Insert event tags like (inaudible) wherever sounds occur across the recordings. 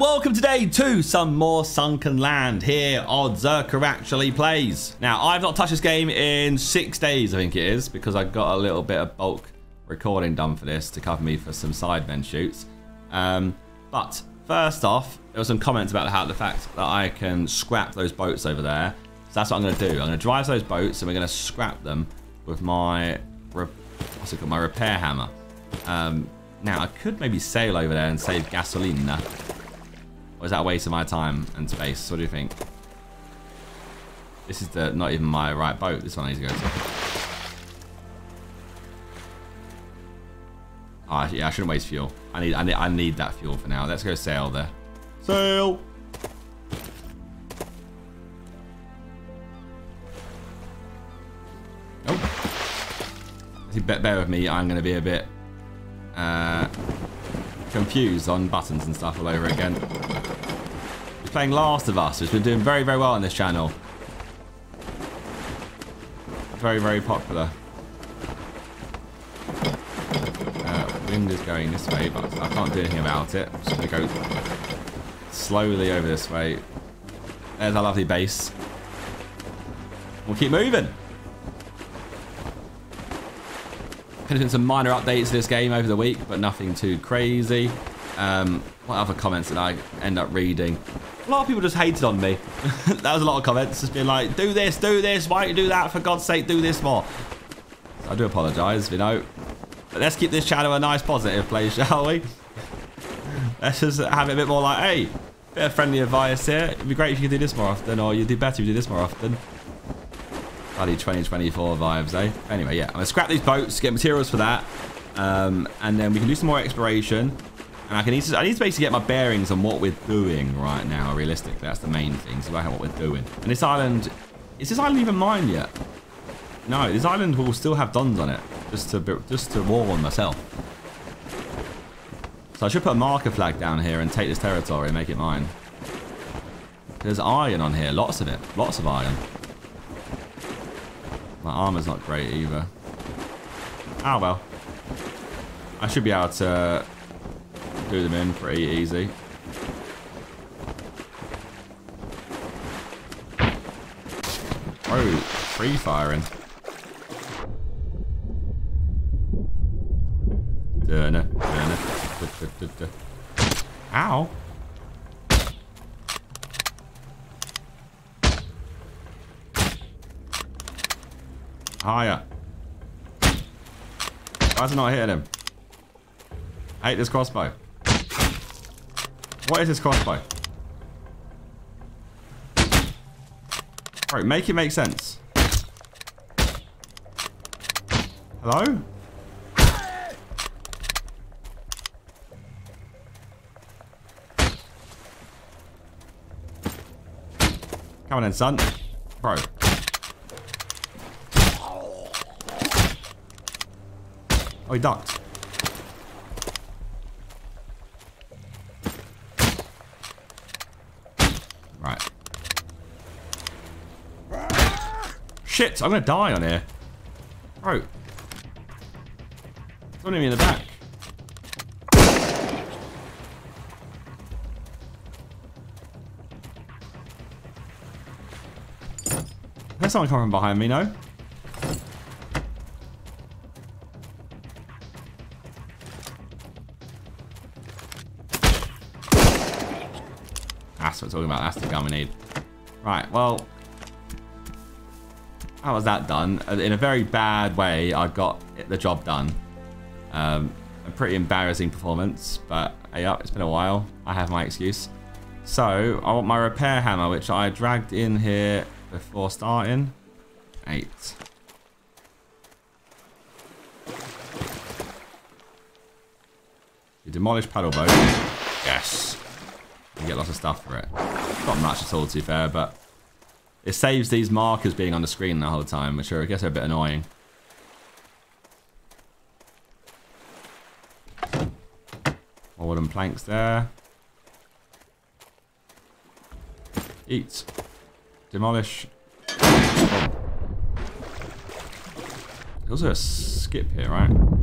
welcome today to some more Sunkenland here on Zerkaa Actually Plays. Now, I've not touched this game in six days, I think it is, because I got a little bit of bulk recording done for this to cover me for some sidemen shoots. Um, but first off, there were some comments about how the fact that I can scrap those boats over there. So that's what I'm going to do. I'm going to drive those boats and we're going to scrap them with my, what's it called, my repair hammer. Um, now, I could maybe sail over there and save gasoline. Or is that a waste of my time and space? What do you think? This is the not even my right boat. This one I need to go to. Ah, oh, yeah, I shouldn't waste fuel. I need, I need, I need that fuel for now. Let's go sail there. Sail. Oh. Bear with me. I'm going to be a bit uh, confused on buttons and stuff all over again. He's playing Last of Us, which has been doing very, very well on this channel. Very, very popular. Uh, wind is going this way, but I can't do anything about it. I'm just going to go slowly over this way. There's our lovely base. We'll keep moving. There's been some minor updates to this game over the week, but nothing too crazy. Um, what other comments did I end up reading? A lot of people just hated on me. (laughs) that was a lot of comments, just being like, do this, do this, why don't you do that? For God's sake, do this more. I do apologise, you know. But let's keep this channel a nice positive place, (laughs) shall we? let's just have it a bit more like, hey, bit of friendly advice here. It'd be great if you could do this more often, or you'd do better if you do this more often. Bloody 2024 vibes, eh? Anyway, yeah, I'm to scrap these boats, get materials for that. Um, and then we can do some more exploration. And I can need to, I need to basically get my bearings on what we're doing right now, realistically. That's the main thing, so about what we're doing. And this island, is this island even mine yet? No, this island will still have dons on it, just to just to warn myself. So I should put a marker flag down here and take this territory and make it mine. There's iron on here, lots of it, lots of iron. My armor's not great either. Ah, oh, well. I should be able to do them in pretty easy. Oh, free firing. Dunna, dunna. Ow. Higher. Why is it not hitting him? I hate this crossbow. What is this crossbow? Right, make it make sense. Hello? Come on in, son. Bro. Oh, he ducked. Right. Shit, I'm gonna die on here. Oh. Bro. Someone me in the back. There's someone coming behind me, no? Talking about. That's the gun we need. Right, well... How was that done? Uh, in a very bad way, I got the job done. Um, a pretty embarrassing performance, but hey up, it's been a while. I have my excuse. So, I want my repair hammer, which I dragged in here before starting. Eight. You demolished paddle boat. Yes. You get lots of stuff for it. Not much at all, to be fair, but it saves these markers being on the screen the whole time, which are, I guess, are a bit annoying. More wooden planks there. Eat. Demolish. There's also a skip here, right?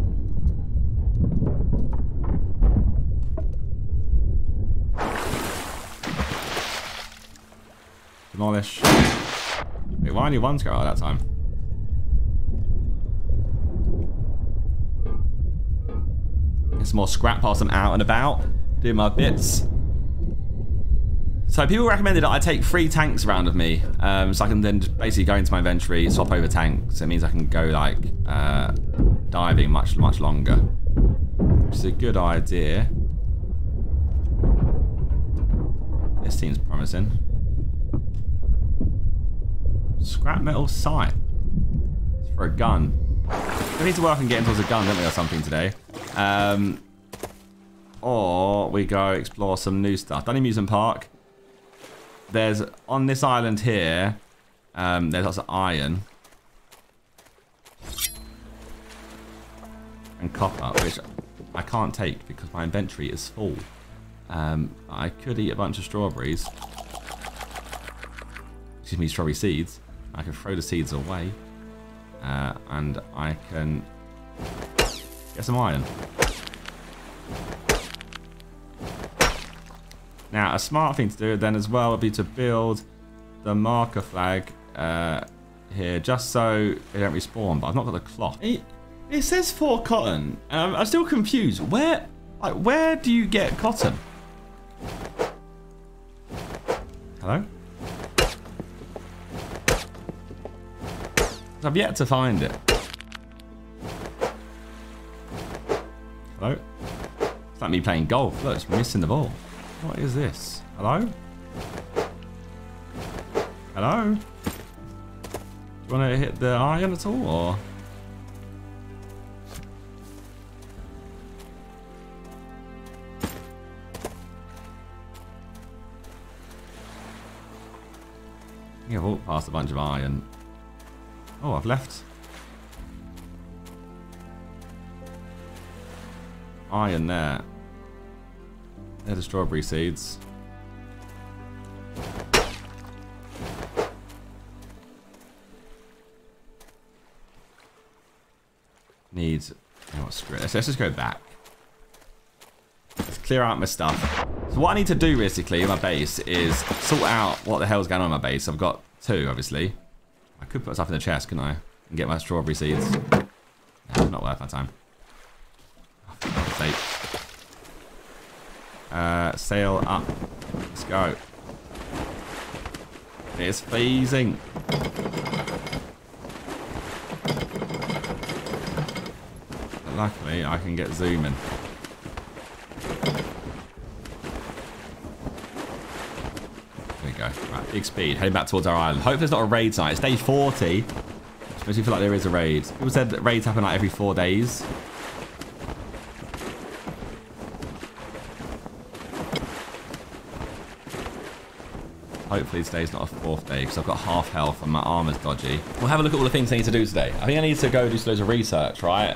Demolish. Wait, why only one at that time? Get some more scrap whilst I'm out and about, doing my bits. So people recommended that I take three tanks around with me, um, so I can then basically go into my inventory, swap over tanks. It means I can go like uh, diving much much longer, which is a good idea. This seems promising. Scrap metal sight. It's for a gun. We need to work on getting towards a gun, don't we, or something today. Um, or we go explore some new stuff. Done Amusement Park. There's, on this island here, um, there's lots of iron. And copper, which I can't take because my inventory is full. Um, I could eat a bunch of strawberries. Excuse me, strawberry seeds. I can throw the seeds away. Uh, and I can get some iron. Now, a smart thing to do then as well would be to build the marker flag uh, here, just so they don't respawn. But I've not got the cloth. It, it says for cotton. Um, I'm still confused. Where, like, where do you get cotton? Hello? I've yet to find it. Hello? It's like me playing golf. Look, it's missing the ball. What is this? Hello? Hello? Do you want to hit the iron at all, or...? Yeah, walked past a bunch of iron. Oh, I've left. Iron there. They're the strawberry seeds. Needs. It. Let's, let's just go back. Let's clear out my stuff. So what I need to do, basically, in my base is sort out what the hell's going on in my base. I've got two, obviously. I could put stuff in the chest, couldn't I? And get my strawberry seeds. No, not worth my time. Oh. Uh, sail up. Let's go. It's phasing. But luckily, I can get zooming. There we go. Right, big speed. Heading back towards our island. Hope there's not a raid tonight. It's day 40. Which makes me feel like there is a raid. People said that raids happen like every four days. Hopefully today's not a fourth day because I've got half health and my armor's dodgy. We'll have a look at all the things I need to do today. I think I need to go do loads of research, right?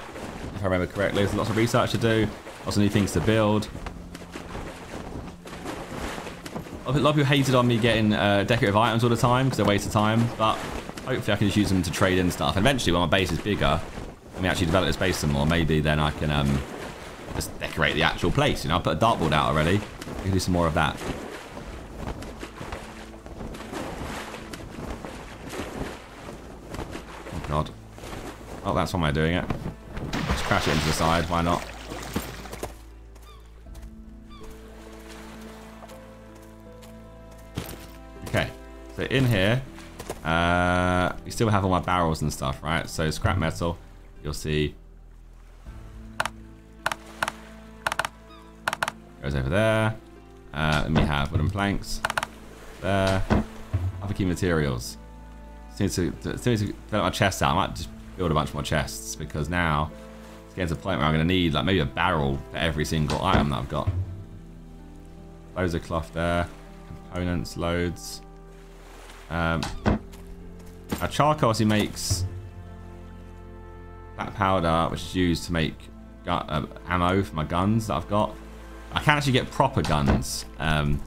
If I remember correctly, there's lots of research to do, lots of new things to build. A lot of people hated on me getting uh, decorative items all the time because they're a waste of time, but hopefully I can just use them to trade in stuff. And eventually, when my base is bigger, and we actually develop this base some more, maybe then I can um, just decorate the actual place. You know, I put a dartboard out already. We can do some more of that. Oh god. Oh, that's one way of doing it. Just crash it into the side. Why not? So in here, uh, we still have all my barrels and stuff, right? So scrap metal, you'll see goes over there. Uh, and we have wooden planks there. Other key materials. Seems to, seems to develop my chest out. I might just build a bunch more chests because now it's getting to the point where I'm going to need like maybe a barrel for every single item that I've got. Loads of cloth there. Components, loads. Um, charcoal obviously makes black powder, which is used to make uh, ammo for my guns that I've got. I can actually get proper guns. Um,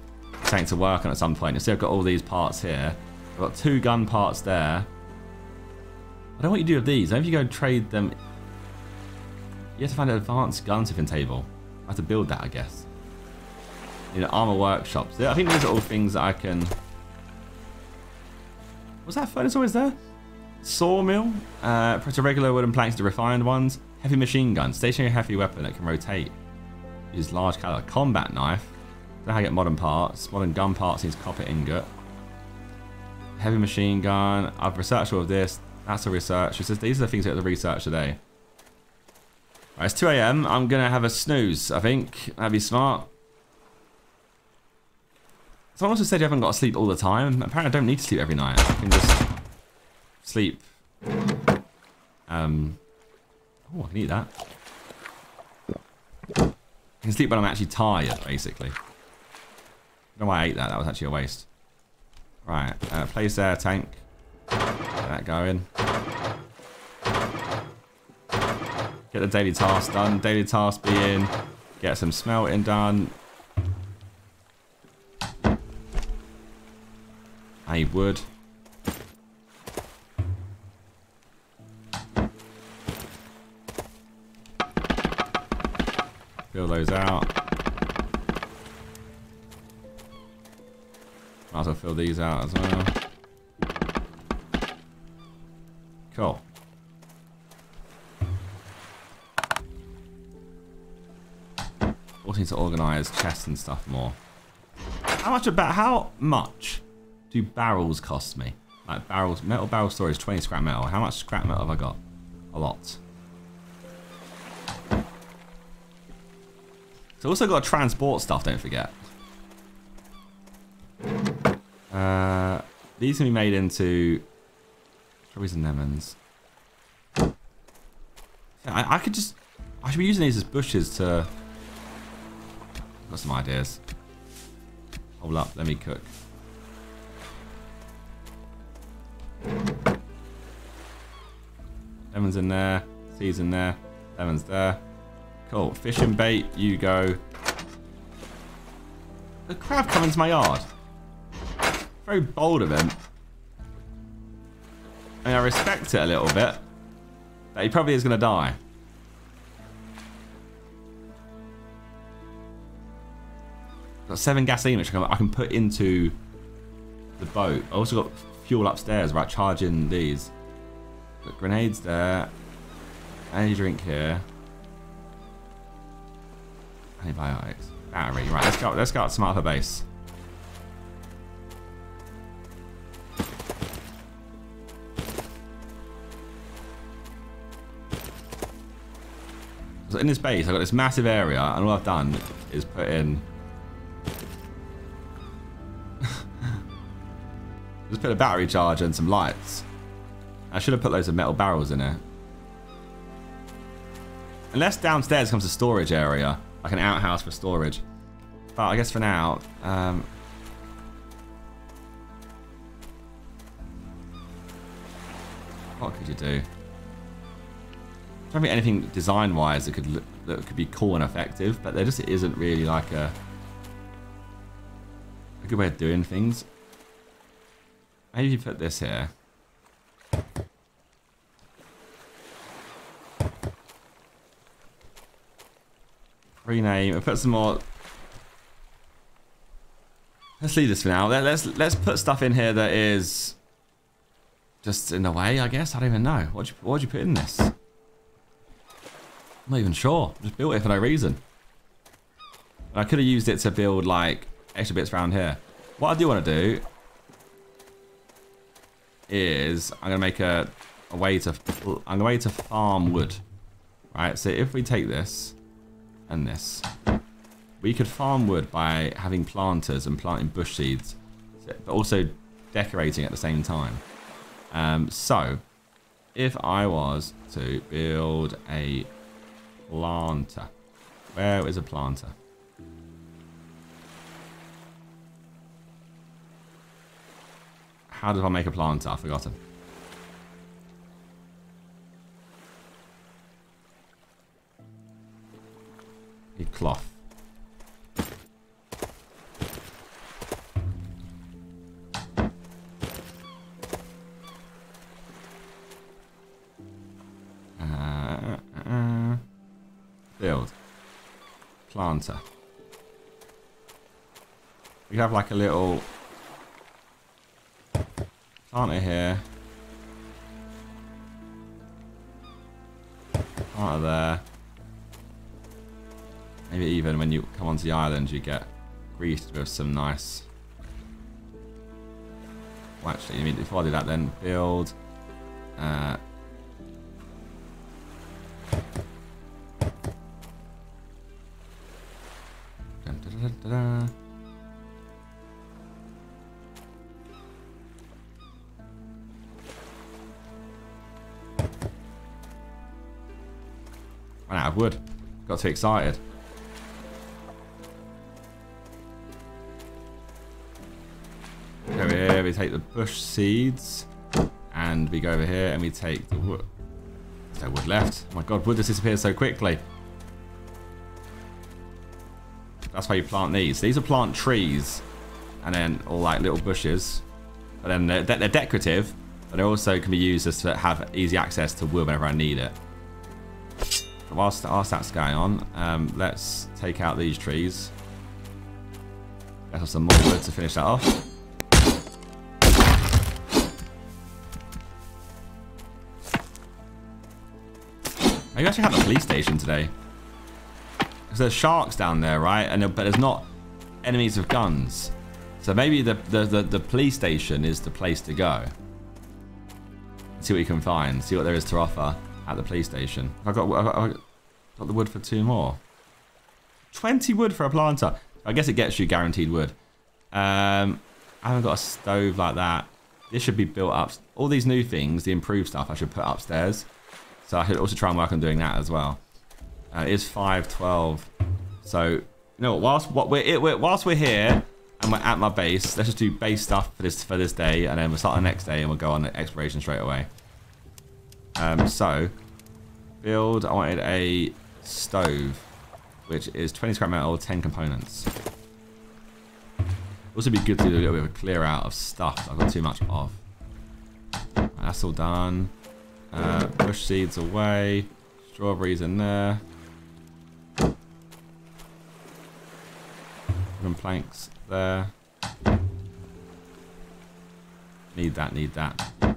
something to work on at some point. You see, I've got all these parts here. I've got two gun parts there. I don't know what you do with these. I if you go and trade them. You have to find an advanced gun gunsmithing table. I have to build that, I guess. You know, armor workshops. I think these are all things that I can Was that furnace always there? Sawmill. Uh, press regular wooden planks to refined ones. Heavy machine gun. Stationary heavy weapon that can rotate. Use large caliber. Combat knife. Don't know how to get modern parts. Modern gun parts needs copper ingot. Heavy machine gun. I've researched all of this. That's a research. Says these are the things that the research today. Right, it's 2 a.m. I'm going to have a snooze, I think. That'd be smart. Someone also said you haven't got to sleep all the time. Apparently I don't need to sleep every night. I can just sleep. Um, oh, I can eat that. I can sleep when I'm actually tired, basically. Why I ate that. That was actually a waste. Right, uh, place there, tank. Get that going. Get the daily task done. Daily task being get some smelting done. I would. Fill those out. Might as well fill these out as well. Cool. Also need to organise chests and stuff more. How much about how much do barrels cost me? Like barrels, metal barrel storage, 20 scrap metal. How much scrap metal have I got? A lot. So also got to transport stuff, don't forget. Uh, these can be made into strawberries and lemons. I, I could just... I should be using these as bushes to... Got some ideas. Hold up, let me cook. Lemons in there, seeds in there, lemons there. Cool. Fishing bait, you go. The crab come into my yard. Very bold of him. I mean, I respect it a little bit. But he probably is going to die. Got seven gasoline which I can put into the boat. I also got fuel upstairs, right? Charging these. Got grenades there. Energy drink here. Antibiotics. Battery. Ah, right, let's go. Let's go out to Smart Base. So in this base, I've got this massive area, and all I've done is put in... put a battery charger and some lights. I should have put loads of metal barrels in here. Unless downstairs comes a storage area, like an outhouse for storage. But I guess for now, um, what could you do? don't think anything design-wise that could look, that could be cool and effective, but there just isn't really like a a good way of doing things. Maybe you put this uh, here. Rename. I'll put some more. Let's leave this for now. Let's let's put stuff in here that is just in the way. I guess I don't even know. What you what you put in this? I'm not even sure. Just built it for no reason. I could have used it to build like extra bits around here. What I do want to do is I'm gonna make a, a way to I'm gonna way to farm wood. Right. So if we take this and this, we could farm wood by having planters and planting bush seeds, but also decorating at the same time. Um, so if I was to build a planter. Where is a planter? How did I make a planter? I've forgotten. A cloth. Build. Planter. We have like a little Plant it here. It there. Maybe even when you come onto the island, you get greased with some nice... Well, actually, I mean, before I do that, then build... Uh, Got too excited. Over here, we take the bush seeds, and we go over here and we take the wood. There's no wood left. Oh my god, wood just disappears so quickly. That's why you plant these. These are plant trees, and then all like little bushes. But then they're, they're decorative, but they also can be used as to have easy access to wood whenever I need it. Whilst, whilst that's going on, um, let's take out these trees. Let's have some more wood to finish that off. Maybe I should have a police station today. Because there's sharks down there, right? And but there's not enemies with guns. So maybe the, the, the, the police station is the place to go. See what you can find. See what there is to offer at the police station. I've got, I've got, I've got the wood for two more. 20 wood for a planter. I guess it gets you guaranteed wood. Um, I haven't got a stove like that. This should be built up. All these new things, the improved stuff, I should put upstairs. So I should also try and work on doing that as well. Uh, it is 5.12. So, you know, whilst, what we're, we're, whilst we're here and we're at my base, let's just do base stuff for this for this day. And then we'll start the next day and we'll go on the exploration straight away. Um, so, build, I wanted a stove, which is 20 scrap metal, 10 components. Also be good to do a little bit of a clear out of stuff I've got too much of. That's all done. Uh, bush seeds away. Strawberries in there. Wooden planks there. Need that, need that.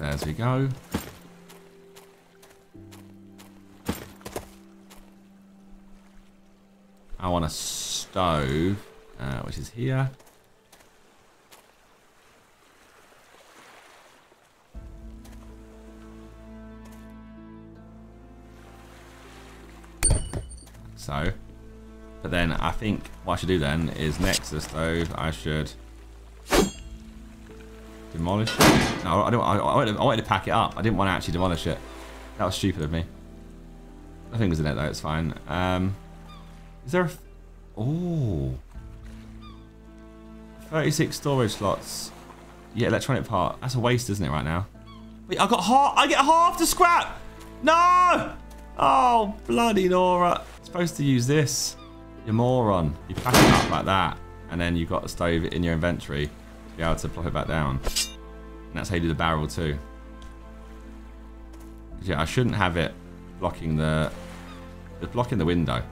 Upstairs we go. I want a stove, uh, which is here. So, but then I think what I should do then is next to the stove, I should demolish. No, I don't. I, I, wanted to, I wanted to pack it up. I didn't want to actually demolish it. That was stupid of me. Nothing was in it though. It's fine. Um, is there a... Oh. 36 storage slots. Yeah, electronic part. That's a waste, isn't it, right now? Wait, I got half... I get half the scrap! No! Oh, bloody Nora. supposed to use this. You moron. You pack it up like that. And then you've got the stove in your inventory to be able to plop it back down. And that's how you do the barrel too. Yeah, I shouldn't have it blocking the... It's blocking the window.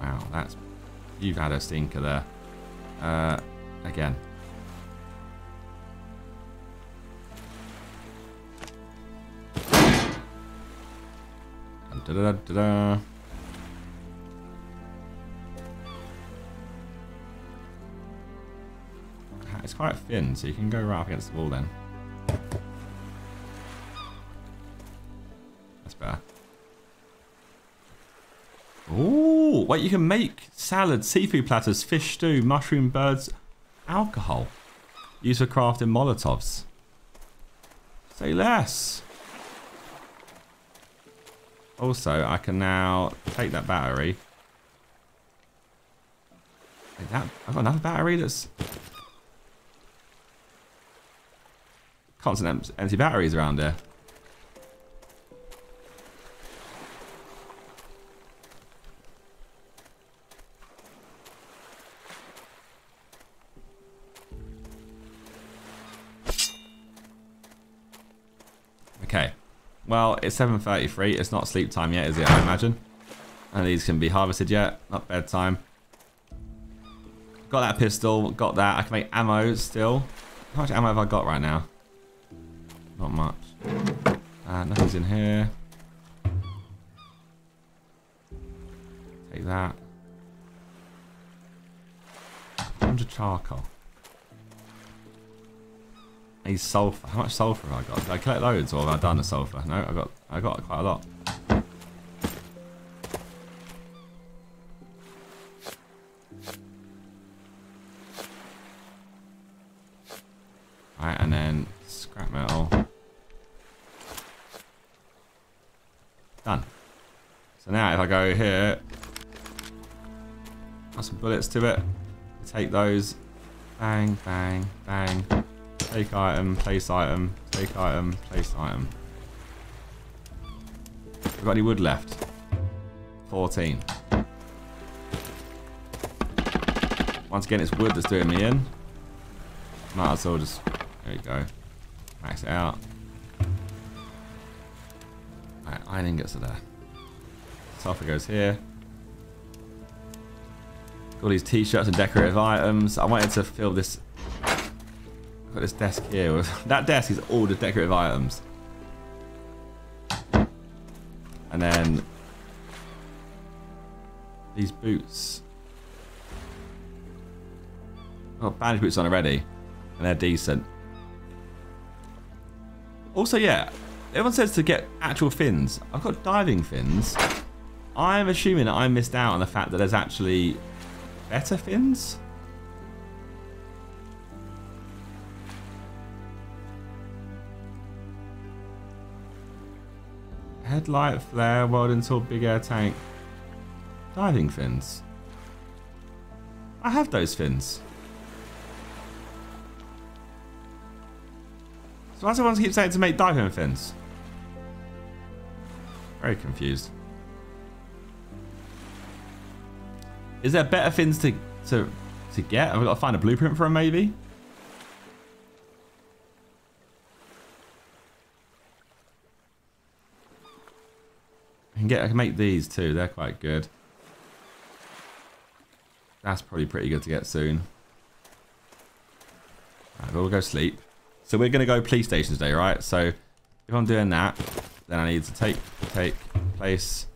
Wow, that's... You've had a stinker there. Uh, again. Da -da -da -da It's quite thin, so you can go right up against the wall then. That's better. Ooh, wait, you can make salad, seafood platters, fish stew, mushroom birds, alcohol. Used for crafting molotovs. Say less. Also, I can now take that battery. That I've got another battery that's Constant empty batteries around here. Okay. Well, it's 7.33. It's not sleep time yet, is it, I imagine? And these can be harvested yet. Not bedtime. Got that pistol. Got that. I can make ammo still. How much ammo have I got right now? Not much. Uh, nothing's in here. Take that. 100 charcoal. A sulfur. How much sulfur have I got? Did I collect loads or have I done the sulfur? No, I got I got quite a lot. Go here, got some bullets to it. Take those. Bang, bang, bang. Take item, place item, take item, place item. We've got any wood left? 14. Once again, it's wood that's doing me in. Might as well just there you go. Max it out. Alright, iron ingots are there. Sulfur goes here. Got these t-shirts and decorative items. I wanted to fill this. I've got this desk here. (laughs) that desk is all the decorative items. And then these boots. Oh, bandage boots on already, and they're decent. Also, yeah, everyone says to get actual fins. I've got diving fins. I'm assuming that I missed out on the fact that there's actually better fins. Headlight, flare, welding tool, big air tank. Diving fins. I have those fins. So why does everyone keep saying to make diving fins? Very confused. Is there better fins to to to get? I've got to find a blueprint for them maybe? I can get I can make these too, they're quite good. That's probably pretty good to get soon. Alright, we'll go sleep. So we're going to go police station today, right? So if I'm doing that, then I need to take, take, place,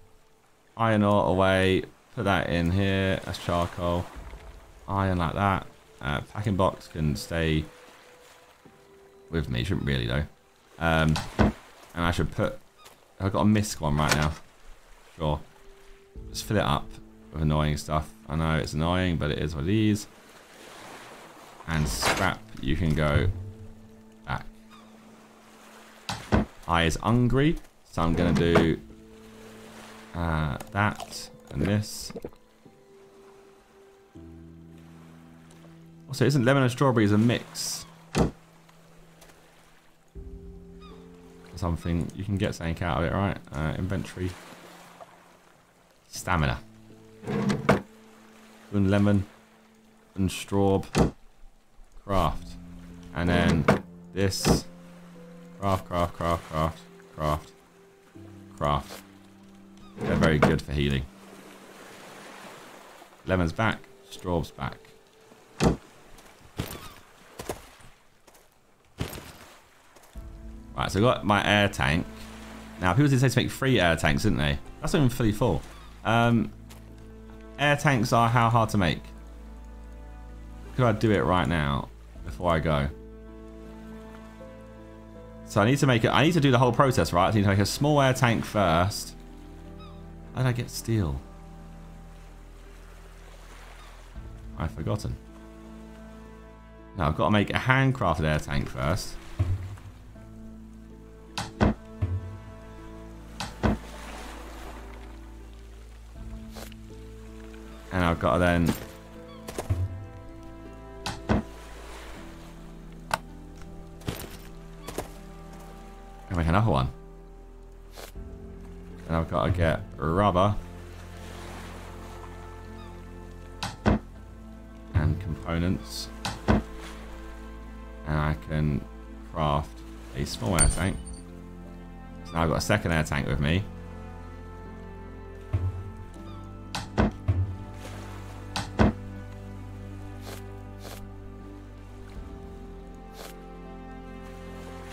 iron ore away, put that in here. That's charcoal. Iron like that. Uh, packing box can stay with me. Shouldn't really though. Um, and I should put. I've got a misc one right now. Sure. Just fill it up with annoying stuff. I know it's annoying, but it is what it is. And scrap, you can go back. I is hungry, so I'm going to do uh, that and this. Also, isn't lemon and strawberries a mix? Something you can get something out of it, right? Uh, inventory, stamina, and lemon, and straw, craft, and then this. Craft, craft, craft, craft, craft, craft. They're very good for healing. Lemon's back, straw's back. Right, so I've got my air tank. Now, people did say to make three air tanks, didn't they? That's not even fully full. Um, air tanks are how hard to make? Could I do it right now before I go? So I need to make it. I need to do the whole process, right? I need to make a small air tank first. How did I get steel? I've forgotten. Now I've got to make a handcrafted air tank first. And I've got to then make another one. And I've got to get rubber. Components. And I can craft a small air tank. So now I've got a second air tank with me.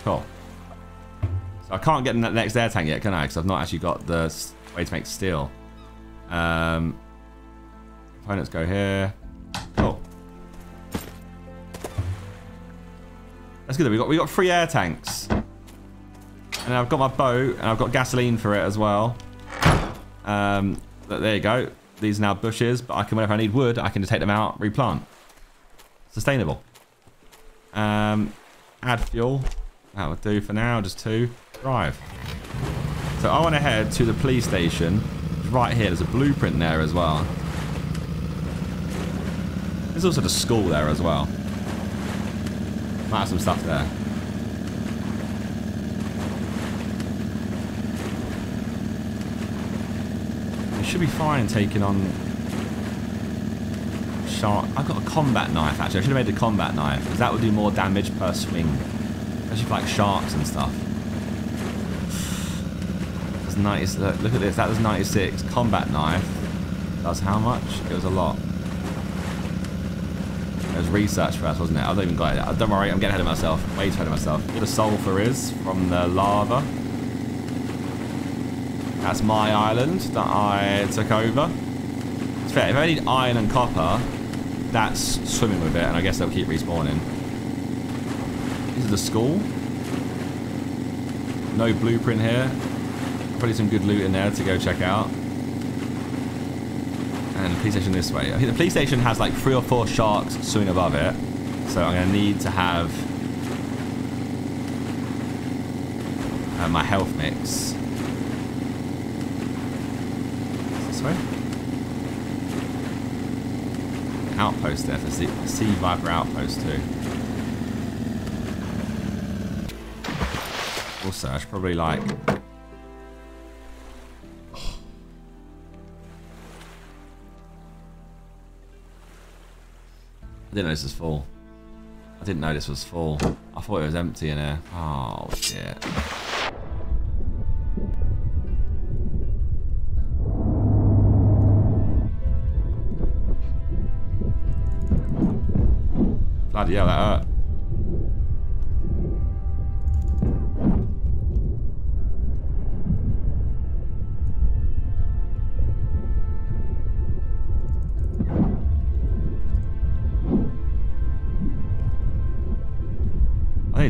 Cool. So I can't get in that next air tank yet, can I? Because I've not actually got the way to make steel. Um, components go here. Good. We got we got three air tanks, and I've got my boat, and I've got gasoline for it as well. Um, there you go. These are now bushes, but I can whenever I need wood, I can just take them out, replant. Sustainable. Um, add fuel. That will do for now. Just two. Drive. So I want to head to the police station. Right here. There's a blueprint there as well. There's also the school there as well. Might have some stuff there. We should be fine taking on shark. I've got a combat knife actually. I should have made a combat knife because that would do more damage per swing. Especially for like sharks and stuff. That's 90, look, look at this. That was 96. Combat knife does how much? It was a lot. Was research first, wasn't it? I've not even got it. Don't worry, I'm getting ahead of myself. Way too ahead of myself. Where the sulfur is from the lava. That's my island that I took over. It's fair. If I need iron and copper, that's swimming with it, and I guess they'll keep respawning. This is the school. No blueprint here. Probably some good loot in there to go check out. And the police station this way. I the police station has like three or four sharks swimming above it. So I'm going to need to have uh, my health mix. This way? Outpost there for sea Viper outpost too. Also, I should probably like didn't know this was full. I didn't know this was full. I thought it was empty in here. Oh, shit. Bloody hell, that hurt.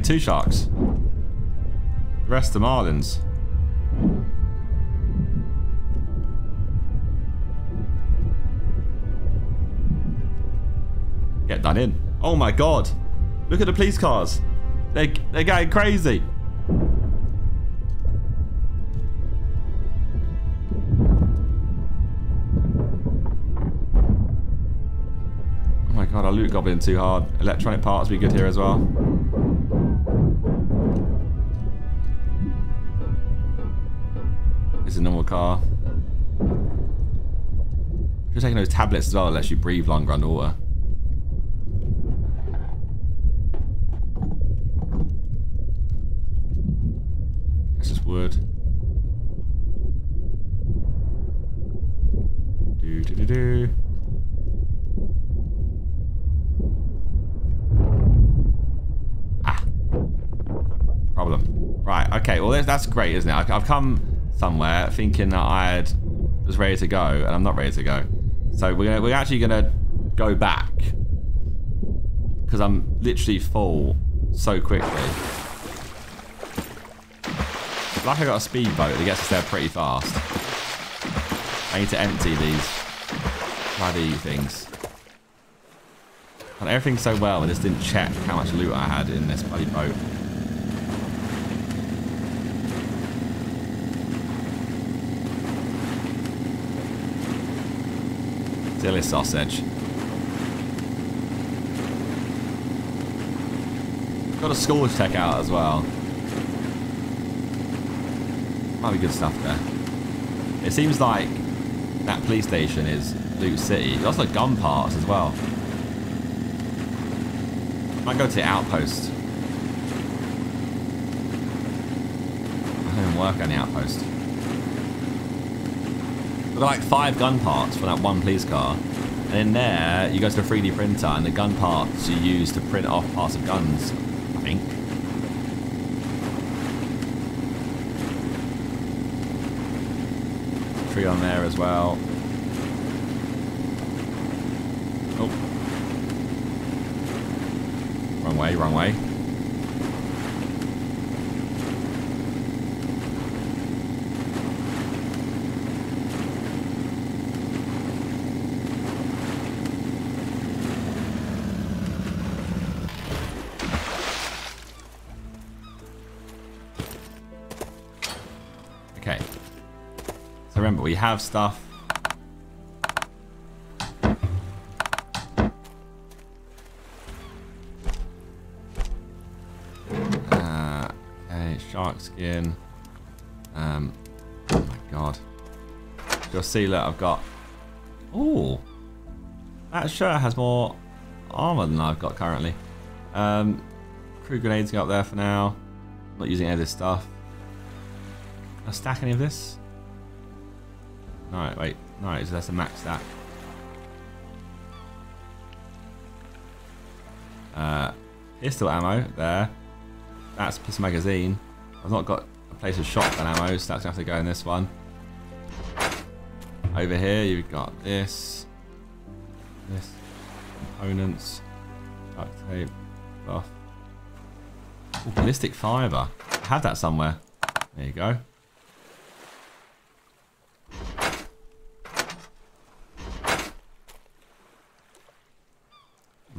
Two sharks. The rest are marlins. Get that in. Oh my god. Look at the police cars. They, they're going crazy. Oh my god, I loot goblin too hard. Electronic parts be good here as well. Normal car. You're taking those tablets as well, it lets you breathe longer underwater. This is wood. Do do do do. Ah. Problem. Right. Okay. Well, that's great, isn't it? I've come somewhere thinking that I had was ready to go, and I'm not ready to go. So we're gonna, we're actually gonna go back because I'm literally full so quickly. Like I got a speedboat that gets us there pretty fast. I need to empty these bloody things. And everything's so well, I just didn't check how much loot I had in this bloody boat. Sausage. Got a school to check out as well. Might be good stuff there. It seems like that police station is Loot City. There's also gun parts as well. Might go to the outpost. I don't work on the outpost. Are like five gun parts for that one police car. And in there, you go to the 3D printer and the gun parts you use to print off parts of guns, I think. Tree on there as well. Oh. Wrong way, wrong way. We have stuff. Uh, shark skin. Um, oh my god. You'll see, look, I've got... Oh, that shirt has more armor than I've got currently. Um, crew grenades go up there for now. Not using any of this stuff. Can I stack any of this? No, wait. No, so that's a max stack. Uh, pistol ammo there. That's pistol magazine. I've not got a place of shotgun ammo, so that's gonna have to go in this one. Over here, you've got this, this, components, duct tape, cloth. Ballistic fiber. I have that somewhere. There you go.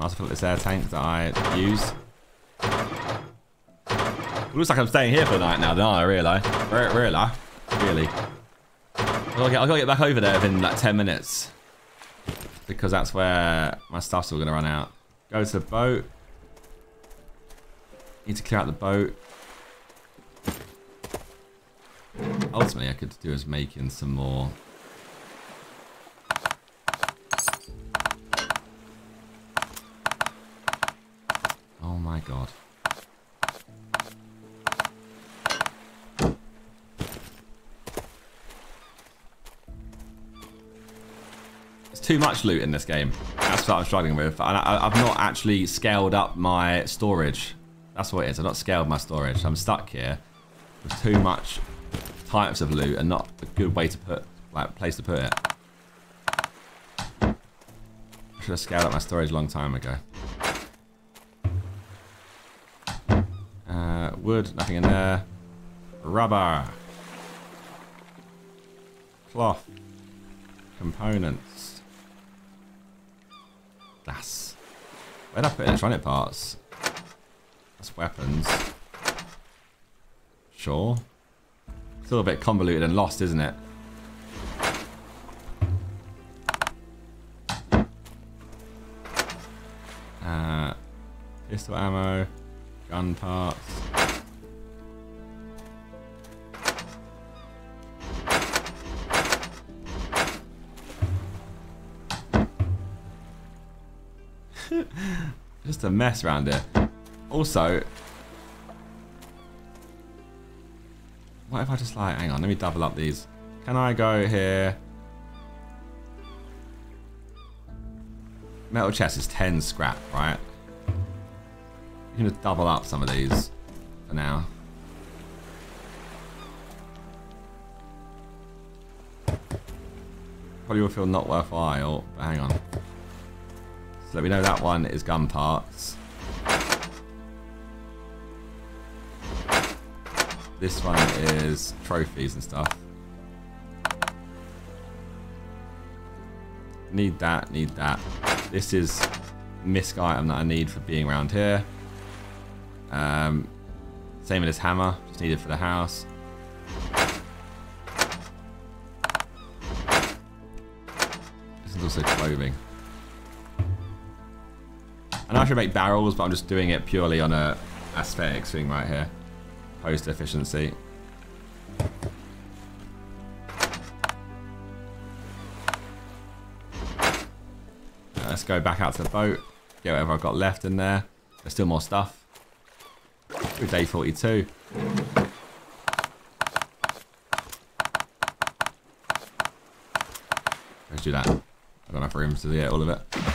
As well this air tank that I use. It looks like I'm staying here for the night now, don't I? Really? Really? Really? I've got, get, I've got to get back over there within like 10 minutes. Because that's where my stuff's all going to run out. Go to the boat. Need to clear out the boat. Ultimately, I could do is making some more my god. It's too much loot in this game. That's what I'm struggling with. I, have not actually scaled up my storage. That's what it is. I've not scaled my storage. I'm stuck here with too much types of loot and not a good way to put, like, place to put it. I should have scaled up my storage a long time ago. Wood, nothing in there. Rubber. Cloth. Components. Glass. Where'd I put electronic parts? That's weapons. Sure. Still a little bit convoluted and lost, isn't it? Uh, pistol ammo. Gun parts. Just a mess around here. Also, what if I just like, hang on, let me double up these. Can I go here? Metal chest is 10 scrap, right? You can just double up some of these for now. Probably will feel not worthwhile, but hang on. So me know that one is gun parts. This one is trophies and stuff. Need that, need that. This is misc item that I need for being around here. Um, same with this hammer, just needed for the house. This is also clothing. I know I should make barrels, but I'm just doing it purely on a aesthetics thing right here. Post efficiency. Let's go back out to the boat. Get whatever I've got left in there. There's still more stuff. Ooh, day 42. Let's do that. I don't have room to get all of it.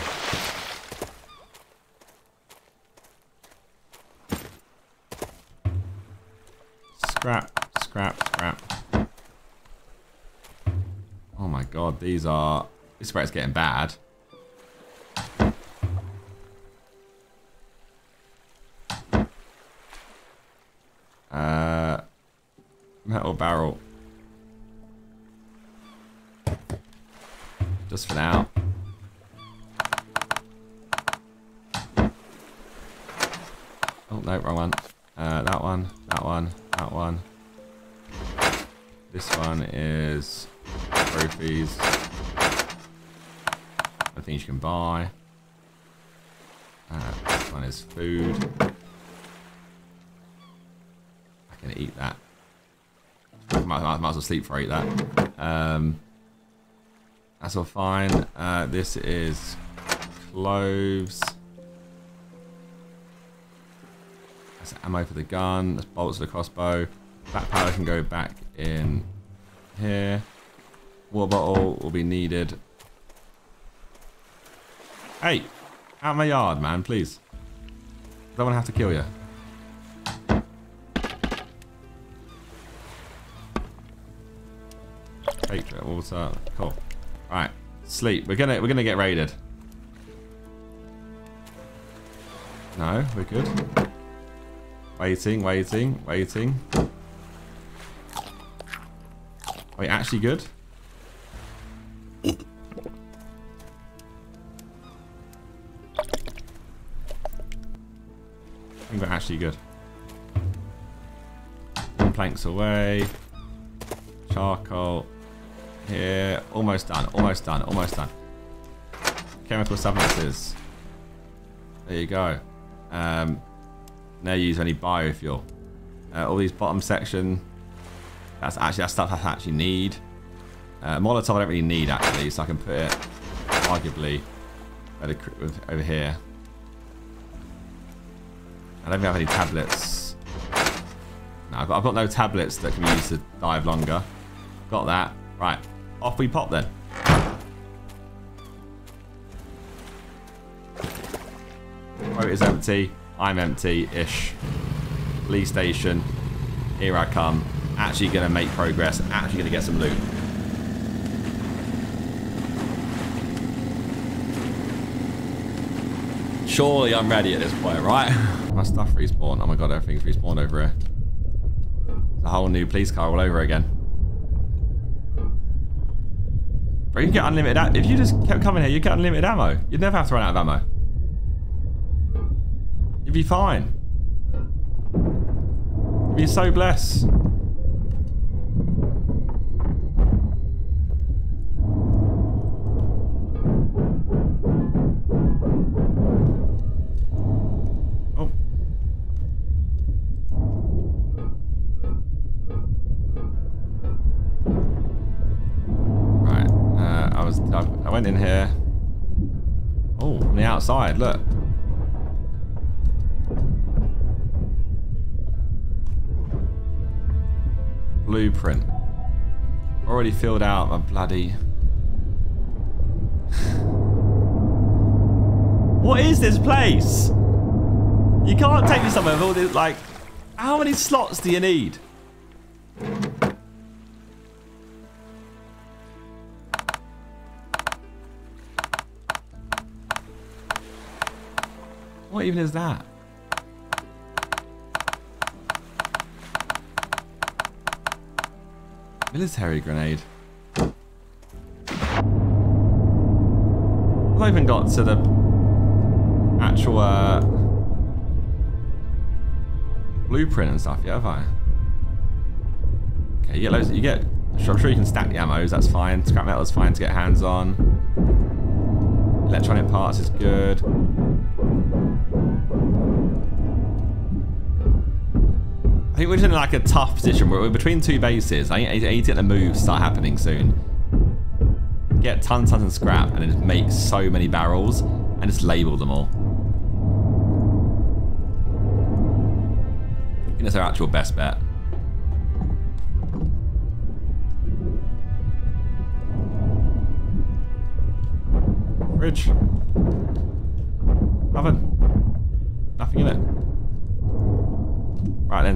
Scrap, scrap, scrap. Oh my god, these are... This is where it's getting bad. Uh, metal barrel. Just for now. Can buy. Uh, this one is food. I can eat that. Might, might as well sleep for eat that. Um, that's all fine. Uh, this is cloves. That's ammo for the gun. That's bolts for the crossbow. That powder can go back in here. Water bottle will be needed. Hey, out my yard, man, please. I don't want to have to kill you. Take water. Cool. Alright. Sleep. We're gonna we're gonna get raided. No, we're good. Waiting, waiting, waiting. Wait, actually good? Actually good. Planks away. Charcoal. Here. Almost done, almost done, almost done. Chemical substances. There you go. Um, now use any biofuel. Uh, all these bottom section that's actually that stuff I actually need. Uh, Molotov I don't really need actually, so I can put it arguably over here. I don't have any tablets. No, I've got, I've got no tablets that can be used to dive longer. Got that. Right, off we pop then. Boat is empty. I'm empty-ish. Police station. Here I come actually going to make progress, actually going to get some loot. Surely I'm ready at this point, right? (laughs) My stuff respawned. Oh my god, everything's respawned over here. It's a whole new police car all over again. Bro, you can get unlimited ammo. If you just kept coming here, you get unlimited ammo. You'd never have to run out of ammo. You'd be fine. You'd be so blessed. Went in here. Oh, from the outside, look. Blueprint. Already filled out my bloody... (sighs) what is this place? You can't take me somewhere with all this, like... How many slots do you need? What even is that? Military grenade. I've even got to the actual uh, blueprint and stuff, yeah, have I? Okay, you get loads. You get. I'm sure you can stack the ammos. That's fine. Scrap metal is fine to get hands on. Electronic parts is good. I think we're just in like a tough position. We're between two bases. I I need to get the moves start happening soon. Get tons, tons of scrap and then just make so many barrels and just label them all. I think that's our actual best bet. Bridge.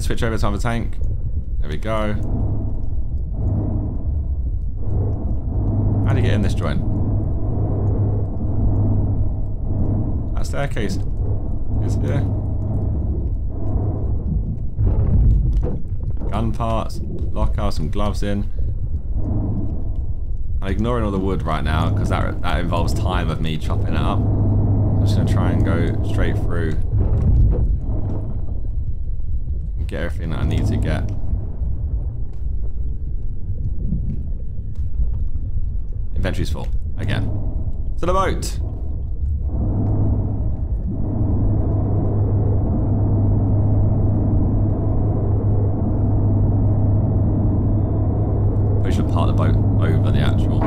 Switch over to another tank. There we go. How do you get in this joint? That staircase is here. Gun parts. Lock out some gloves in. I'm ignoring all the wood right now because that, that involves time of me chopping it up. I'm just going to try and go straight through. Get everything that I need to get. Inventory's full. Again. To the boat! We should park the boat over the actual.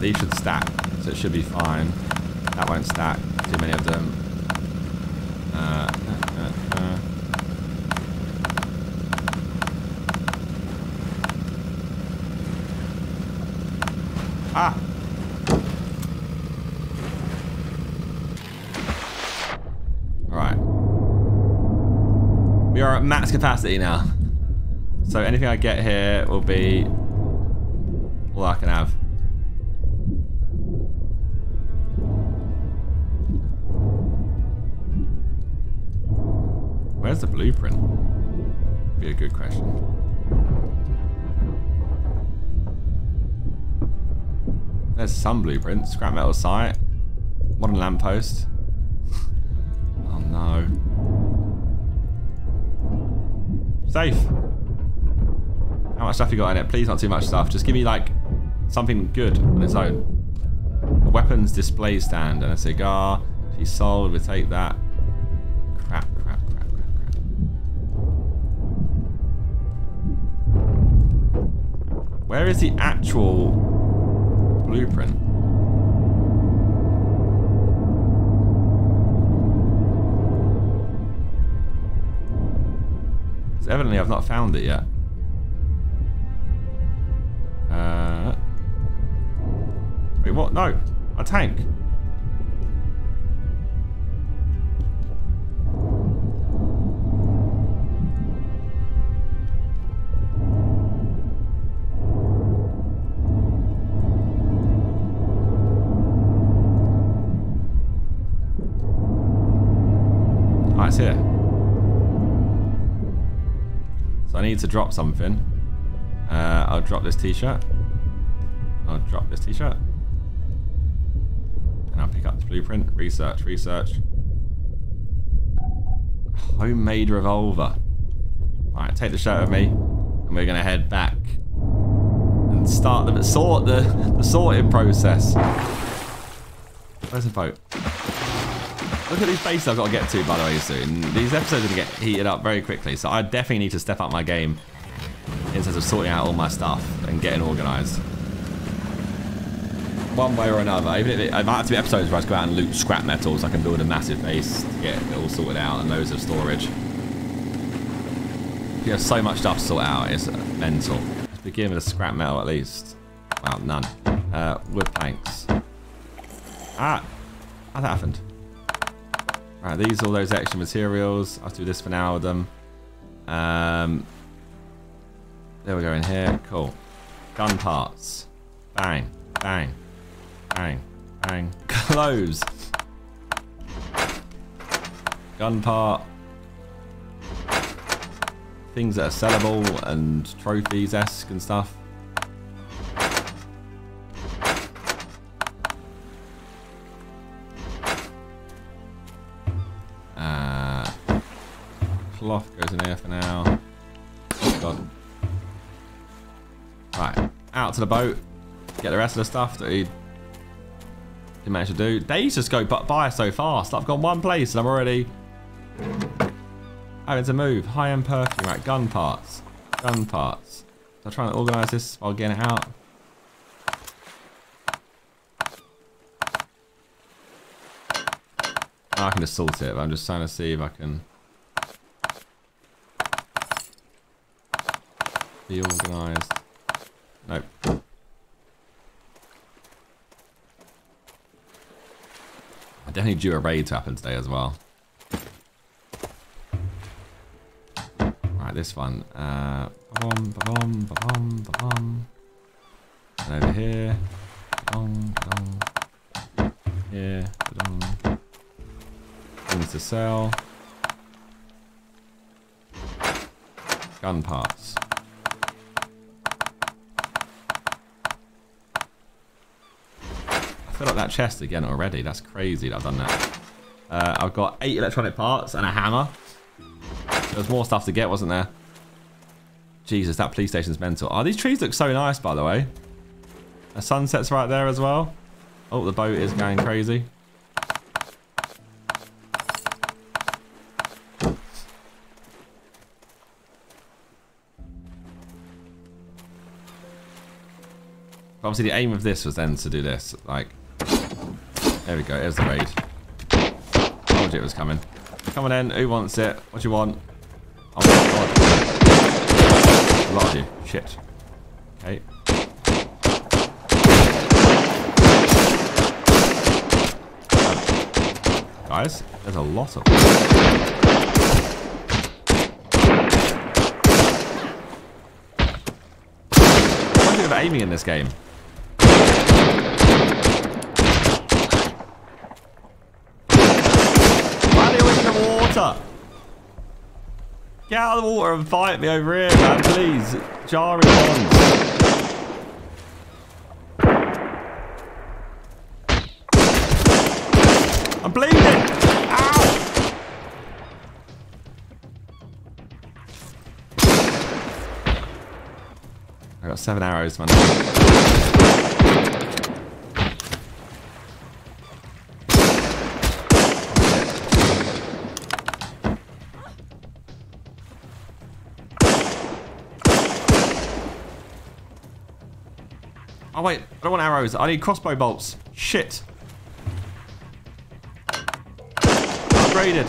These should stack, so it should be fine. That won't stack, too many of them. Uh, uh, uh. Ah! Alright. We are at max capacity now. So anything I get here will be all I can have. Some blueprints. Scrap metal site. Modern lamppost. (laughs) oh no. Safe. How much stuff you got in it? Please not too much stuff. Just give me like something good on its own. A weapons display stand and a cigar. She's sold. We'll take that. Crap, crap, crap, crap, crap. Where is the actual blueprint? Because evidently I've not found it yet. Uh, wait, what? No, a tank. Need to drop something. Uh, I'll drop this t-shirt. I'll drop this t-shirt. And I'll pick up the blueprint. Research, research. Homemade revolver. Alright, take the shirt with me. And we're going to head back. And start the sort the, (laughs) the sorting process. Where's the boat? Look at these bases I've got to get to, by the way, soon. These episodes are going to get heated up very quickly, so I definitely need to step up my game in terms of sorting out all my stuff and getting organised. One way or another. Even if it, it might have to be episodes where I go out and loot scrap metals, I can build a massive base to get it all sorted out and loads of storage. You have so much stuff to sort out, it's mental. Let's begin with a scrap metal at least. Well, none. Uh, wood planks. Ah! That happened? Right, these are all those extra materials. I'll do this for now with them. Um, there we go in here. Cool. Gun parts. Bang, bang, bang, bang. (laughs) Clothes. Gun part. Things that are sellable and trophies-esque and stuff. Cloth goes in here for now. God. Right, out to the boat. Get the rest of the stuff that he didn't manage to do. Days just go by so fast. I've gone one place and I'm already having to move. High-end perfume. Right, gun parts. Gun parts. So I'm trying to organise this while getting it out. I can just sort it, but I'm just trying to see if I can be organised. Nope. I definitely due a raid to happen today as well. Right, this one. Uh, ba-bum, ba-bum, ba-bum, ba-bum. And over here. Ba-dum, ba-dum. Here. Ba-dum. Things to sell. Gun parts. Filled up that chest again already. That's crazy that I've done that. Uh, I've got eight electronic parts and a hammer. There was more stuff to get, wasn't there? Jesus, that police station's mental. Oh, these trees look so nice, by the way. The sunset's right there as well. Oh, the boat is going crazy. Obviously, the aim of this was then to do this. Like, there we go. There's the raid. Told you it was coming. Come on in. Who wants it? What do you want? Oh my god. A lot of you. Shit. Okay. Guys, there's a lot of them. Aiming in this game? Why are they always in the water? Get out of the water and fight me over here, man, please. Jarring bonds. I'm bleeding! Ow! I got seven arrows, man. Want arrows. I need crossbow bolts. Shit. Upgraded.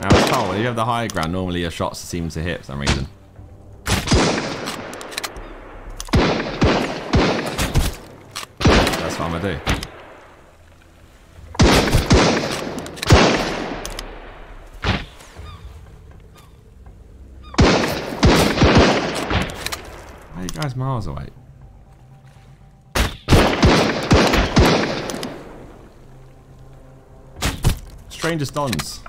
Now. When you have the high ground, normally your shots seem to hit for some reason. Are you guys miles away? Strangest dons.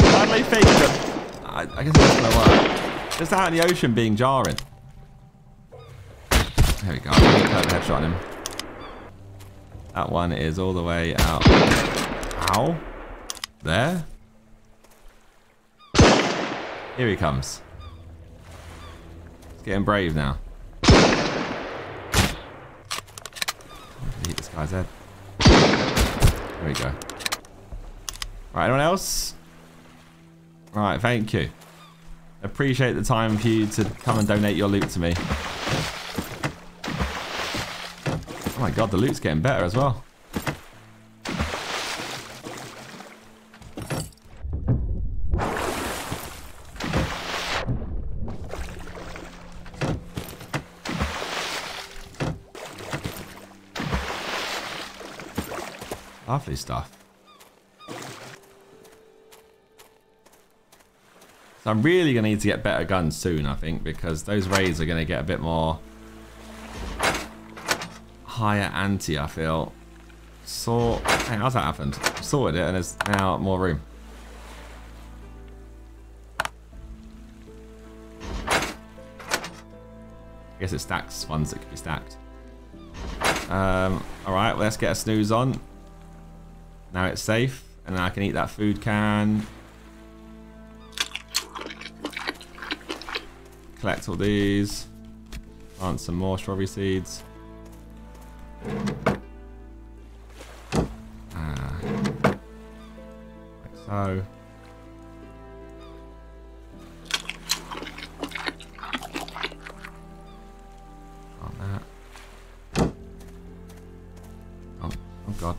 Why do they fake them? I, I guess that's gonna out in the ocean being jarring. There we go. A headshot on him. That one is all the way out. Ow. There. Here he comes. He's getting brave now. Hit this guy's head. There we go. Right, anyone else? Right, thank you. Appreciate the time for you to come and donate your loot to me. Oh my god, the loot's getting better as well. Lovely stuff. So I'm really going to need to get better guns soon, I think, because those raids are going to get a bit more higher ante, I feel. So, hey, how's that happened? Sorted it, and there's now more room. I guess it stacks ones that can be stacked. Um, Alright, let's get a snooze on. Now it's safe, and I can eat that food can. Collect all these. Plant some more strawberry seeds. Ah. Like so. Oh, oh god.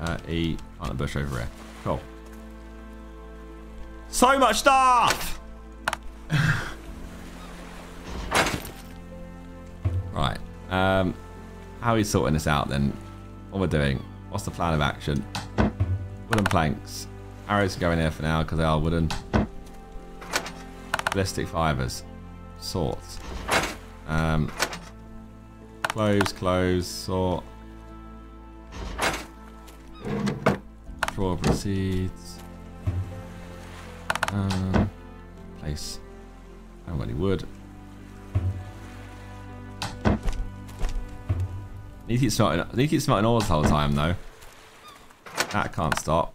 Uh, bush over here. Cool. So much stuff! Um, how are we sorting this out then? What we're doing? What's the plan of action? Wooden planks. Arrows go in here for now because they are wooden. Ballistic fibers. Sorts. Um, close, close, sort. Strawberry seeds. Um, place. I haven't got any wood. To keep smelting. To keep smelting ores the time though. That can't stop.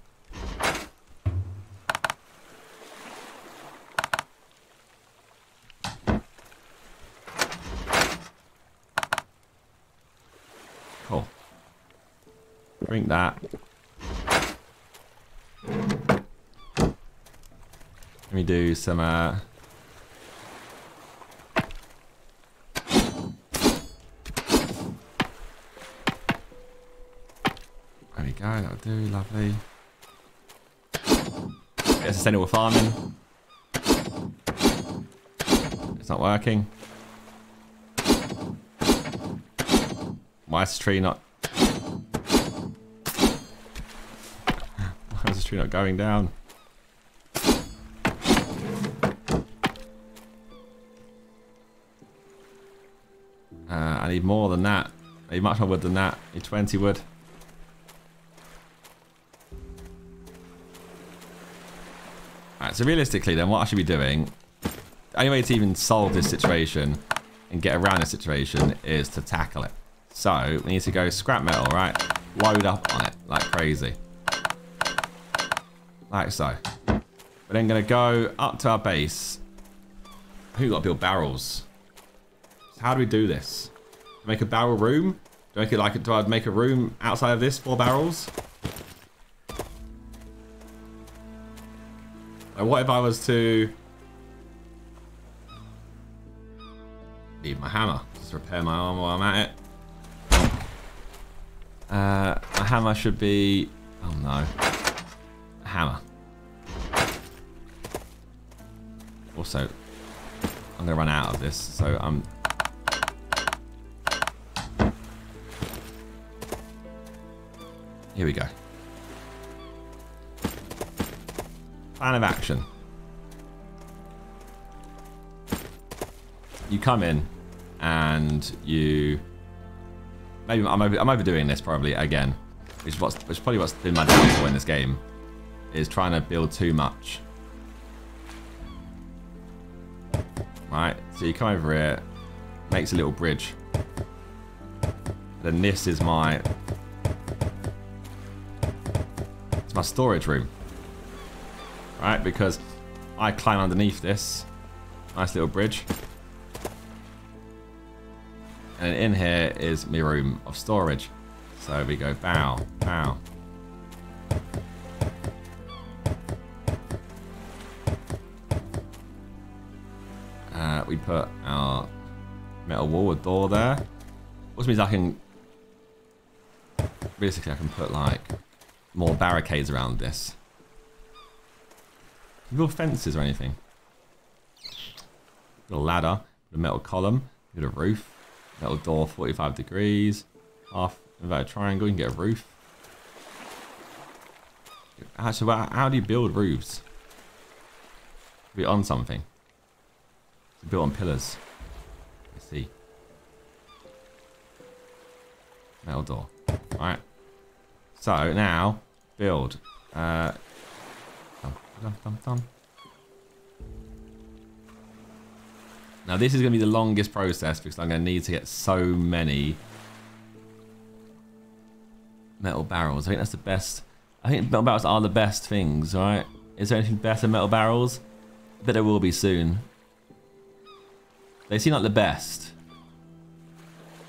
Cool. Drink that. Let me do some uh There we go, that'll do, lovely. Get sustainable farming. It's not working. Why is this tree not... (laughs) Why is this tree not going down? Uh, I need more than that. I need much more wood than that. I need 20 wood. So realistically then what I should be doing, the only way to even solve this situation and get around this situation is to tackle it. So, we need to go scrap metal, right? Load up on it like crazy. Like so. We're then going to go up to our base. Who got to build barrels? So how do we do this? Make a barrel room? Do I make it like do I make a room outside of this for barrels? Like what if I was to need my hammer? Just repair my armor while I'm at it. Uh, my hammer should be oh no, a hammer. Also, I'm gonna run out of this, so I'm Here we go. Plan of action. You come in and you maybe I'm, over, I'm overdoing this probably again, which is what's which is probably what's been my downfall in this game is trying to build too much. Right, so you come over here, makes a little bridge. Then this is my it's my storage room. Right, because I climb underneath this nice little bridge. And in here is my room of storage. So we go bow, bow. Uh, we put our metal wall, a door there. Which means I can... Basically, I can put, like, more barricades around this. Real fences or anything. Got a ladder, a metal column, got a roof, metal door, 45 degrees, half inverted triangle, you can get a roof. Actually, how do you build roofs? Be on something. It's built on pillars. I see. Metal door. Alright. So now, build. Uh, Now this is going to be the longest process because I'm going to need to get so many metal barrels. I think that's the best. I think metal barrels are the best things, right? Is there anything better than metal barrels? but there will be soon. They seem like the best.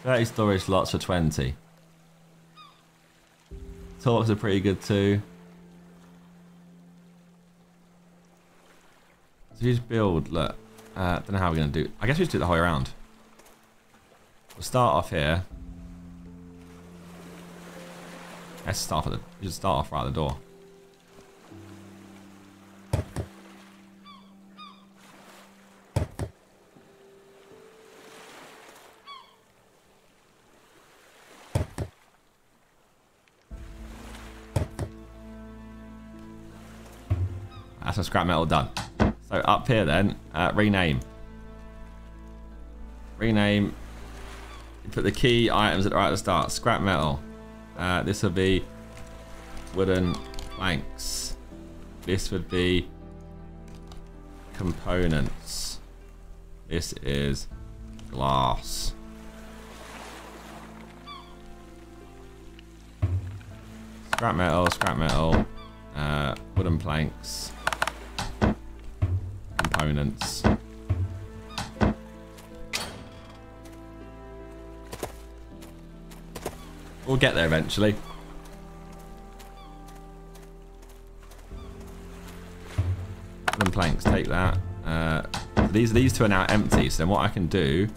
30 storage slots for 20. Talks are pretty good too. So just build, look. Uh, don't know how we're going to do I guess we just do it the whole way around. We'll start off here. Let's start at the, just start off right at the door. That's a scrap metal done. So up here then, uh, rename. Rename. Put the key items at right at the start. Scrap metal. Uh, this would be wooden planks. This would be components. This is glass. Scrap metal, scrap metal, uh, wooden planks, components. We'll get there eventually. Wooden planks, take that. Uh, these these two are now empty, so then what I can do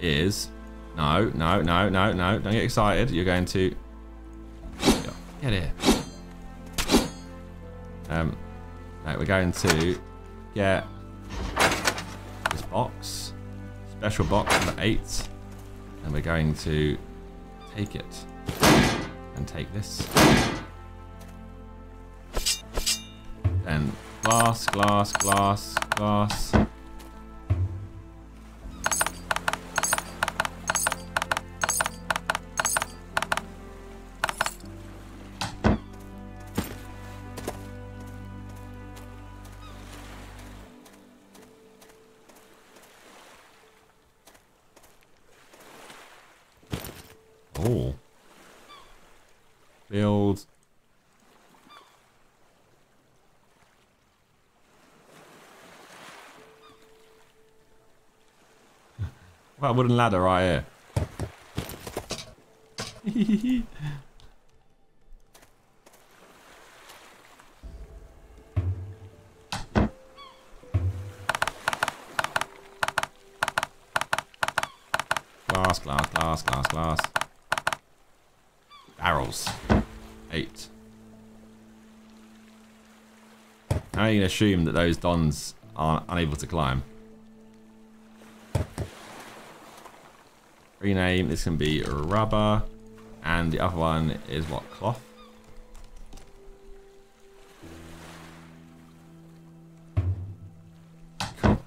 is... No, no, no, no, no, don't get excited. You're going to... Get here. Um, we're going to get this box, special box number eight, and we're going to take it and take this. Then glass, glass, glass, glass. A wooden ladder right here. glass, glass, glass, glass, glass. Barrels. Eight. You can assume that those dons are unable to climb. Rename, this can be rubber. And the other one is what, cloth? Cool.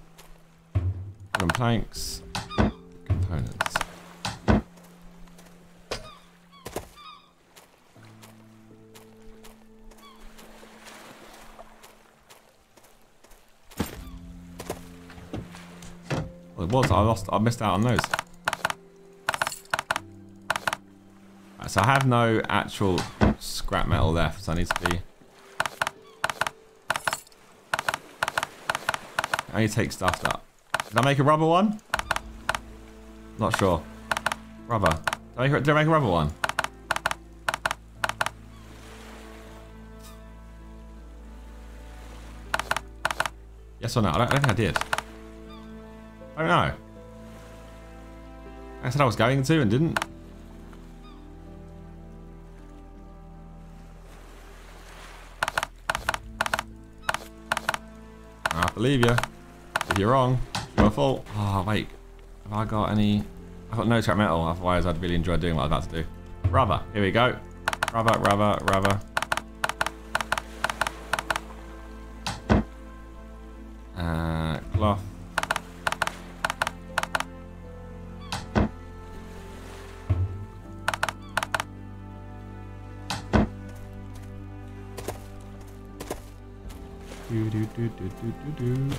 Planks. Components. Well, it was. I lost. I missed out on those. So I have no actual scrap metal left. So I need to be. I need to take stuff up. Did I make a rubber one? Not sure. Rubber. Did I make, did I make a rubber one? Yes or no? I don't, I don't think I did. I don't know. I said I was going to and didn't. Believe you. If you're wrong, it's your fault. Ah, oh, wait. Have I got any... I've got no scrap metal, otherwise I'd really enjoy doing what I was about to do. Rubber. Here we go. Rubber, rubber, rubber. Do, do, do, do, do.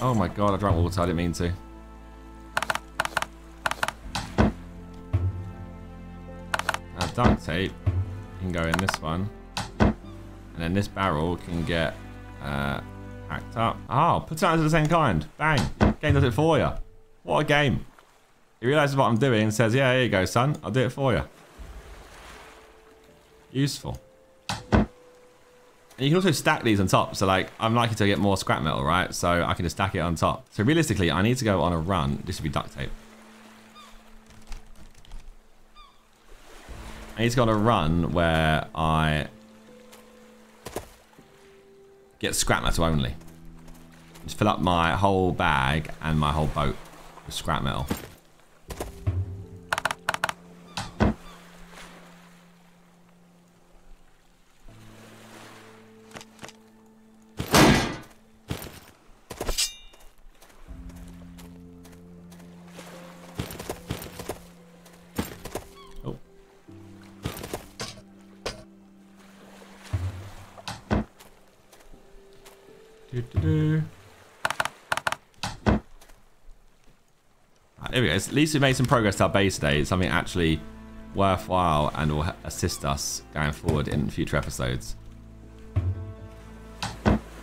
Oh my god, I drank water, I didn't mean to. Now duct tape can go in this one. And then this barrel can get uh, packed up. Oh, put it out of the same kind. Bang. Game does it for you. What a game. He realizes what I'm doing and says, yeah, here you go, son. I'll do it for you. Useful. And you can also stack these on top. So, like, I'm likely to get more scrap metal, right? So I can just stack it on top. So realistically, I need to go on a run. This should be duct tape. I need to go on a run where I get scrap metal only. Just fill up my whole bag and my whole boat with scrap metal. There we go. At least we made some progress to our base today. Something actually worthwhile and will assist us going forward in future episodes.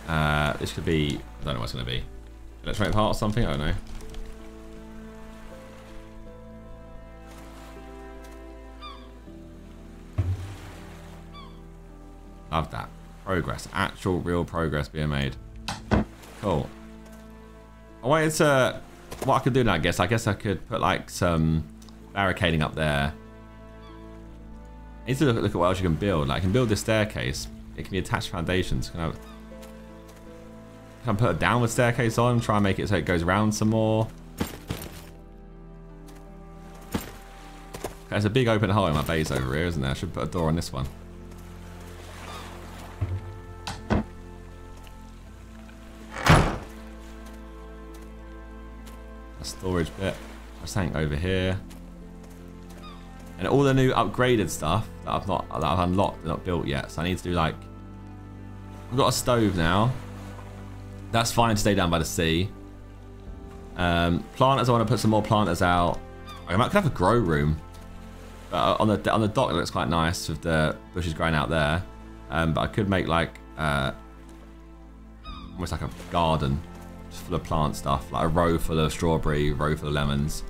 Uh, this could be... I don't know what it's going to be. Electronic part or something? I don't know. Love that. Progress. Actual real progress being made. Cool. I wanted to what I could do now, I guess, I guess I could put like some barricading up there. I need to look, look at what else you can build. Like, I can build this staircase. It can be attached foundations. Can I, can I put a downward staircase on? Try and make it so it goes around some more. There's a big open hole in my base over here, isn't there? I should put a door on this one. Something over here. And all the new upgraded stuff that I've not that I've unlocked, not built yet. So I need to do like I've got a stove now. That's fine to stay down by the sea. Um, planters, I want to put some more planters out. I might could have a grow room. Uh, on the on the dock, it looks quite nice with the bushes growing out there. Um, but I could make like uh, almost like a garden Just full of plant stuff, like a row full of strawberry, row full of lemons.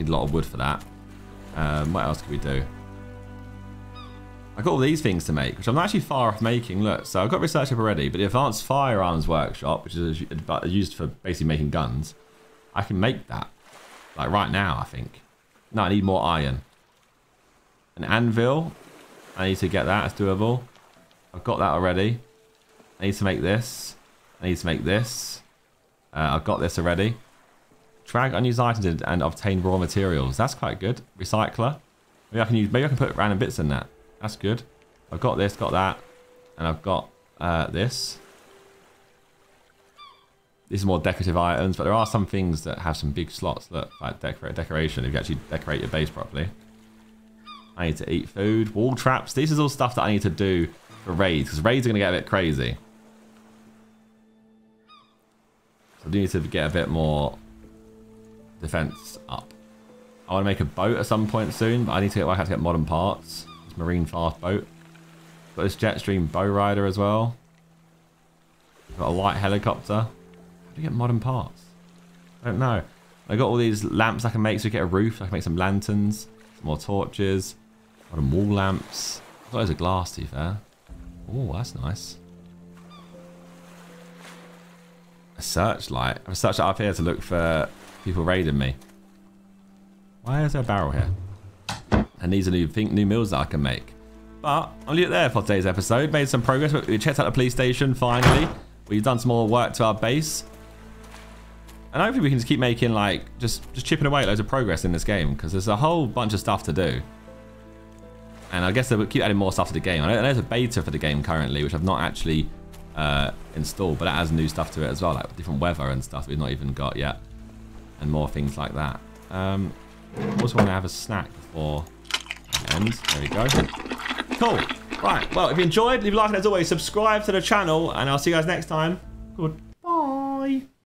Need a lot of wood for that. Um, what else can we do? I got all these things to make, which I'm not actually far off making. Look, so I've got research up already, but the Advanced Firearms Workshop, which is used for basically making guns, I can make that. Like right now, I think. No, I need more iron. An anvil, I need to get that. It's doable. I've got that already. I need to make this. I need to make this. Uh, I've got this already. Drag unused items and, obtain raw materials. That's quite good. Recycler. Maybe I can use. Maybe I can put random bits in that. That's good. I've got this, got that, and I've got uh, this. These are more decorative items, but there are some things that have some big slots. Look, like decorate decoration. If you actually decorate your base properly. I need to eat food. Wall traps. This is all stuff that I need to do for raids because raids are going to get a bit crazy. So I do need to get a bit more defense up. I want to make a boat at some point soon, but I need to get work out to get modern parts. This marine fast boat. Got this Jetstream bow rider as well. Got a light helicopter. How do you get modern parts? I don't know. I got all these lamps I can make so we get a roof. I can make some lanterns, some more torches, modern wall lamps. Got loads glass to be fair. Oh, that's nice. a searchlight. I have a searchlight up here to look for people raiding me. Why is there a barrel here? And these are new think new meals that I can make. But I'll leave it there for today's episode. Made some progress. We checked out the police station finally. We've done some more work to our base. And hopefully we can just keep making like just just chipping away at loads of progress in this game because there's a whole bunch of stuff to do. And I guess they will keep adding more stuff to the game. I know there's a beta for the game currently, which I've not actually uh, installed, but it has new stuff to it as well, like different weather and stuff we've not even got yet, and more things like that. Um, also want to have a snack before ends. There we go. Cool. Right. Well, if you enjoyed, leave a like and as always, subscribe to the channel, and I'll see you guys next time. Goodbye.